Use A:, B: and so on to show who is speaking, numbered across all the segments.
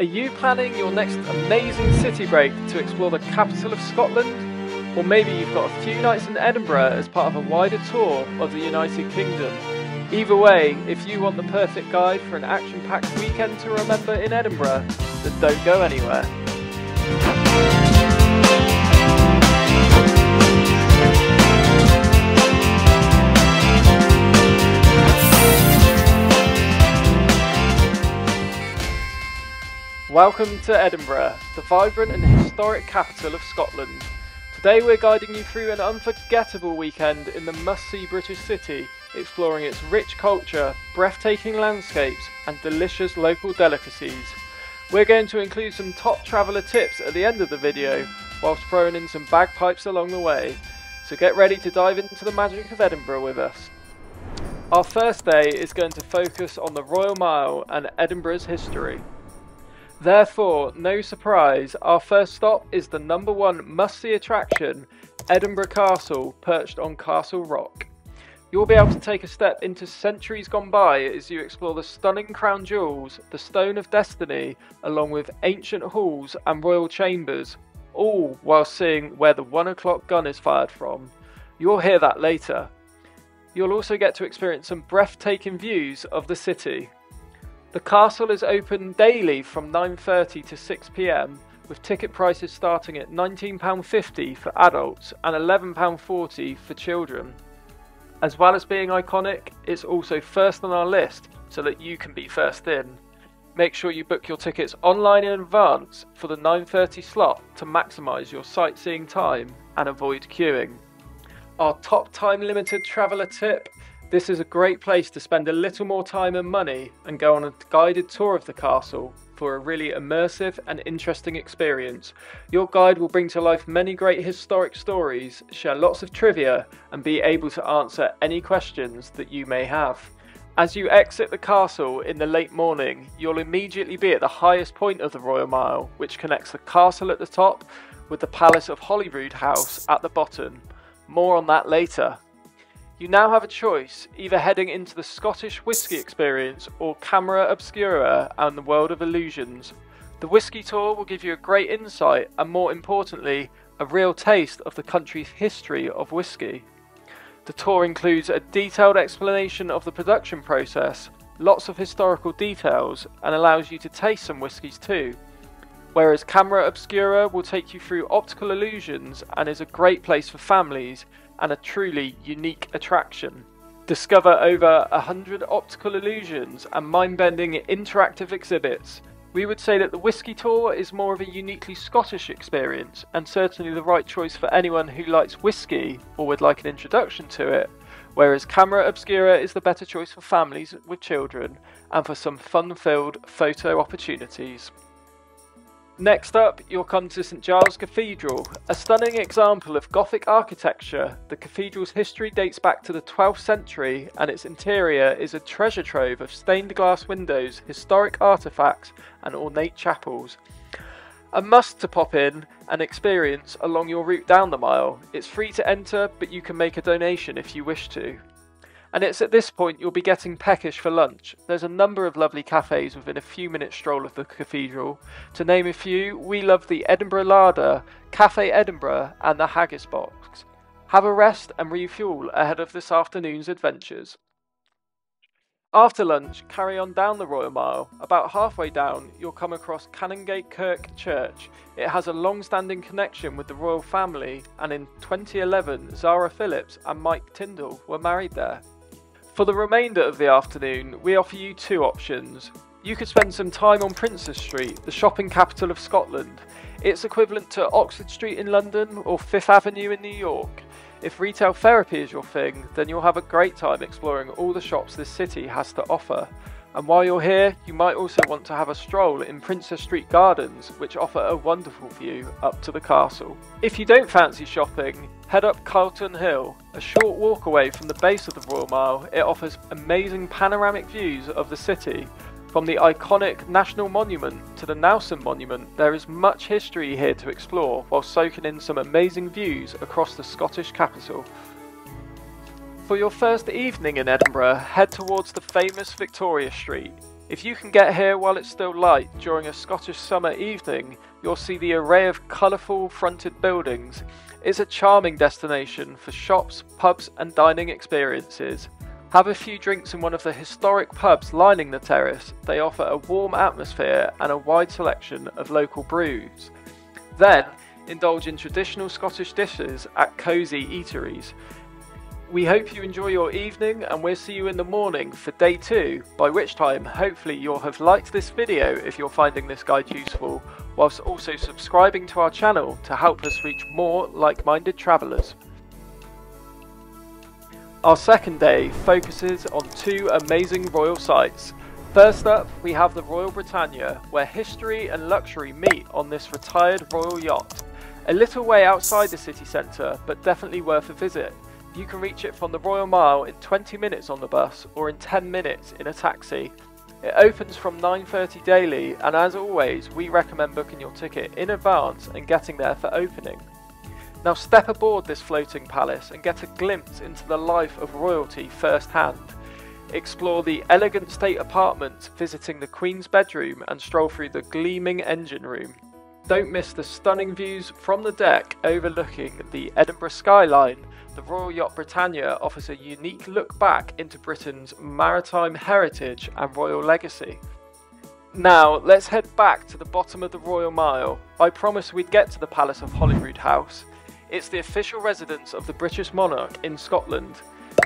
A: Are you planning your next amazing city break to explore the capital of Scotland? Or maybe you've got a few nights in Edinburgh as part of a wider tour of the United Kingdom. Either way, if you want the perfect guide for an action packed weekend to remember in Edinburgh, then don't go anywhere. Welcome to Edinburgh, the vibrant and historic capital of Scotland. Today we're guiding you through an unforgettable weekend in the must-see British city, exploring its rich culture, breathtaking landscapes and delicious local delicacies. We're going to include some top traveller tips at the end of the video, whilst throwing in some bagpipes along the way. So get ready to dive into the magic of Edinburgh with us. Our first day is going to focus on the Royal Mile and Edinburgh's history. Therefore, no surprise, our first stop is the number one must-see attraction, Edinburgh Castle, perched on Castle Rock. You'll be able to take a step into centuries gone by as you explore the stunning crown jewels, the Stone of Destiny, along with ancient halls and royal chambers, all while seeing where the one o'clock gun is fired from. You'll hear that later. You'll also get to experience some breathtaking views of the city. The castle is open daily from 9.30 to 6pm with ticket prices starting at £19.50 for adults and £11.40 for children. As well as being iconic, it's also first on our list so that you can be first in. Make sure you book your tickets online in advance for the 9.30 slot to maximise your sightseeing time and avoid queuing. Our top time limited traveller tip this is a great place to spend a little more time and money and go on a guided tour of the castle for a really immersive and interesting experience. Your guide will bring to life many great historic stories, share lots of trivia, and be able to answer any questions that you may have. As you exit the castle in the late morning, you'll immediately be at the highest point of the Royal Mile, which connects the castle at the top with the Palace of Holyrood House at the bottom. More on that later. You now have a choice, either heading into the Scottish whisky experience or Camera Obscura and the world of illusions. The whisky tour will give you a great insight and more importantly, a real taste of the country's history of whisky. The tour includes a detailed explanation of the production process, lots of historical details, and allows you to taste some whiskies too. Whereas Camera Obscura will take you through optical illusions and is a great place for families and a truly unique attraction. Discover over 100 optical illusions and mind bending interactive exhibits. We would say that the Whisky Tour is more of a uniquely Scottish experience and certainly the right choice for anyone who likes whisky or would like an introduction to it, whereas Camera Obscura is the better choice for families with children and for some fun filled photo opportunities. Next up, you'll come to St Giles Cathedral, a stunning example of Gothic architecture. The cathedral's history dates back to the 12th century, and its interior is a treasure trove of stained glass windows, historic artefacts, and ornate chapels. A must to pop in and experience along your route down the mile. It's free to enter, but you can make a donation if you wish to. And it's at this point you'll be getting peckish for lunch. There's a number of lovely cafes within a few minutes stroll of the cathedral. To name a few, we love the Edinburgh Larder, Cafe Edinburgh, and the Haggis Box. Have a rest and refuel ahead of this afternoon's adventures. After lunch, carry on down the Royal Mile. About halfway down, you'll come across Canongate Kirk Church. It has a long standing connection with the royal family, and in 2011, Zara Phillips and Mike Tindall were married there. For the remainder of the afternoon, we offer you two options. You could spend some time on Princes Street, the shopping capital of Scotland. It's equivalent to Oxford Street in London or Fifth Avenue in New York. If retail therapy is your thing, then you'll have a great time exploring all the shops this city has to offer. And while you're here, you might also want to have a stroll in Princes Street Gardens, which offer a wonderful view up to the castle. If you don't fancy shopping, head up Calton Hill. A short walk away from the base of the Royal Mile, it offers amazing panoramic views of the city. From the iconic National Monument to the Nelson Monument, there is much history here to explore while soaking in some amazing views across the Scottish capital. For your first evening in Edinburgh, head towards the famous Victoria Street. If you can get here while it's still light during a Scottish summer evening, you'll see the array of colourful fronted buildings. It's a charming destination for shops, pubs, and dining experiences. Have a few drinks in one of the historic pubs lining the terrace. They offer a warm atmosphere and a wide selection of local brews. Then, indulge in traditional Scottish dishes at cosy eateries. We hope you enjoy your evening and we'll see you in the morning for day two, by which time hopefully you'll have liked this video if you're finding this guide useful, whilst also subscribing to our channel to help us reach more like-minded travellers. Our second day focuses on two amazing royal sites. First up, we have the Royal Britannia, where history and luxury meet on this retired royal yacht. A little way outside the city centre, but definitely worth a visit. You can reach it from the Royal Mile in 20 minutes on the bus or in 10 minutes in a taxi. It opens from 9.30 daily and as always we recommend booking your ticket in advance and getting there for opening. Now step aboard this floating palace and get a glimpse into the life of royalty firsthand. Explore the elegant state apartments, visiting the Queen's bedroom and stroll through the gleaming engine room. Don't miss the stunning views from the deck overlooking the Edinburgh skyline the Royal Yacht Britannia offers a unique look back into Britain's maritime heritage and royal legacy. Now, let's head back to the bottom of the Royal Mile. I promised we'd get to the Palace of Holyrood House. It's the official residence of the British monarch in Scotland.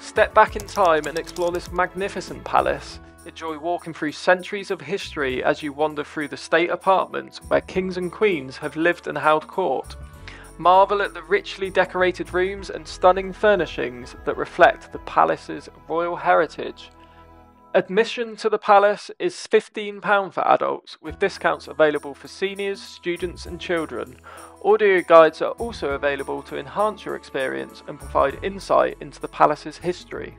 A: Step back in time and explore this magnificent palace. Enjoy walking through centuries of history as you wander through the state apartments where kings and queens have lived and held court. Marvel at the richly decorated rooms and stunning furnishings that reflect the palace's royal heritage. Admission to the palace is £15 for adults, with discounts available for seniors, students, and children. Audio guides are also available to enhance your experience and provide insight into the palace's history.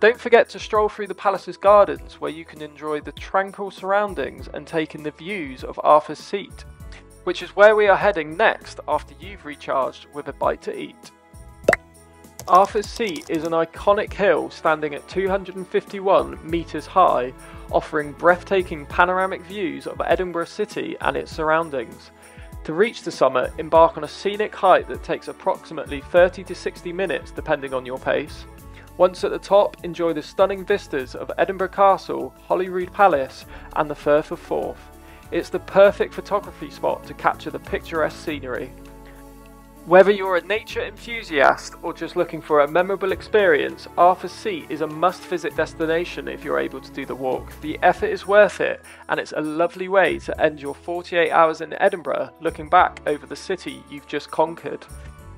A: Don't forget to stroll through the palace's gardens where you can enjoy the tranquil surroundings and take in the views of Arthur's Seat which is where we are heading next after you've recharged with a bite to eat. Arthur's Seat is an iconic hill standing at 251 metres high, offering breathtaking panoramic views of Edinburgh City and its surroundings. To reach the summit, embark on a scenic hike that takes approximately 30 to 60 minutes depending on your pace. Once at the top, enjoy the stunning vistas of Edinburgh Castle, Holyrood Palace, and the Firth of Forth. It's the perfect photography spot to capture the picturesque scenery. Whether you're a nature enthusiast or just looking for a memorable experience, Arthur's Seat is a must visit destination if you're able to do the walk. The effort is worth it, and it's a lovely way to end your 48 hours in Edinburgh looking back over the city you've just conquered.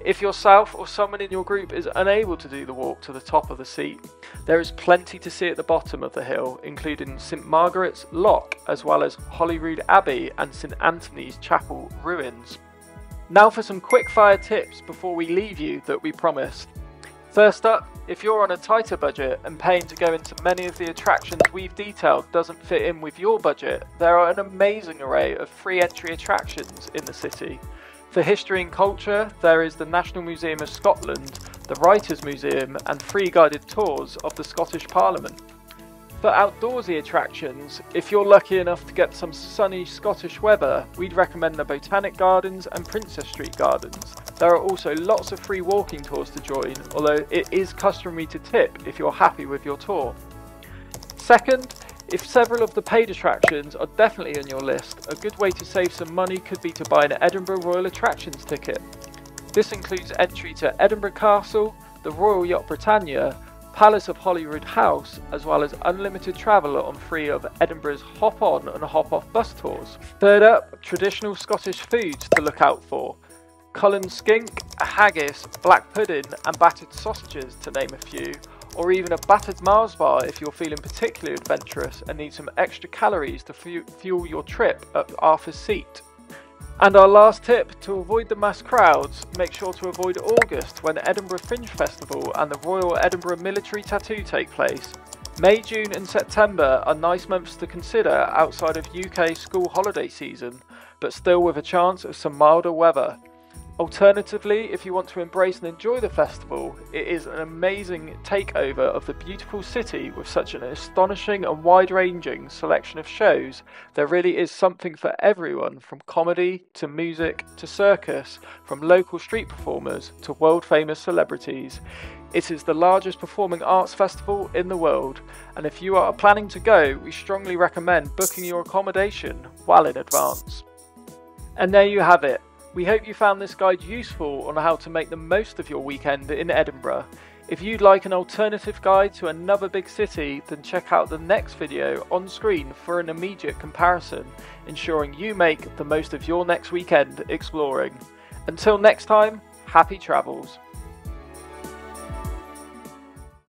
A: If yourself or someone in your group is unable to do the walk to the top of the seat, there is plenty to see at the bottom of the hill, including St Margaret's Loch, as well as Holyrood Abbey and St Anthony's Chapel ruins. Now for some quick fire tips before we leave you that we promised. First up, if you're on a tighter budget and paying to go into many of the attractions we've detailed doesn't fit in with your budget, there are an amazing array of free entry attractions in the city. For history and culture, there is the National Museum of Scotland, the Writers' Museum, and free guided tours of the Scottish Parliament. For outdoorsy attractions, if you're lucky enough to get some sunny Scottish weather, we'd recommend the Botanic Gardens and Princes Street Gardens. There are also lots of free walking tours to join, although it is customary to tip if you're happy with your tour. Second, if several of the paid attractions are definitely on your list, a good way to save some money could be to buy an Edinburgh Royal Attractions ticket. This includes entry to Edinburgh Castle, the Royal Yacht Britannia, Palace of Holyrood House, as well as unlimited travel on three of Edinburgh's hop on and hop off bus tours. Third up, traditional Scottish foods to look out for. Cullen skink, haggis, black pudding, and battered sausages, to name a few, or even a battered Mars bar if you're feeling particularly adventurous and need some extra calories to fuel your trip at Arthur's Seat. And our last tip, to avoid the mass crowds, make sure to avoid August when the Edinburgh Fringe Festival and the Royal Edinburgh Military Tattoo take place. May, June and September are nice months to consider outside of UK school holiday season, but still with a chance of some milder weather. Alternatively, if you want to embrace and enjoy the festival, it is an amazing takeover of the beautiful city with such an astonishing and wide ranging selection of shows. There really is something for everyone from comedy to music to circus, from local street performers to world famous celebrities. It is the largest performing arts festival in the world, and if you are planning to go, we strongly recommend booking your accommodation well in advance. And there you have it we hope you found this guide useful on how to make the most of your weekend in Edinburgh. If you'd like an alternative guide to another big city, then check out the next video on screen for an immediate comparison, ensuring you make the most of your next weekend exploring. Until next time, happy travels.